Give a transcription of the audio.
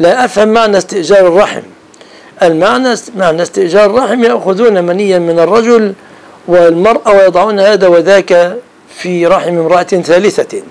لا أفهم معنى استئجار الرحم. المعنى معنى استئجار الرحم يأخذون منيا من الرجل والمرأة ويضعون هذا وذاك في رحم امرأة ثالثة.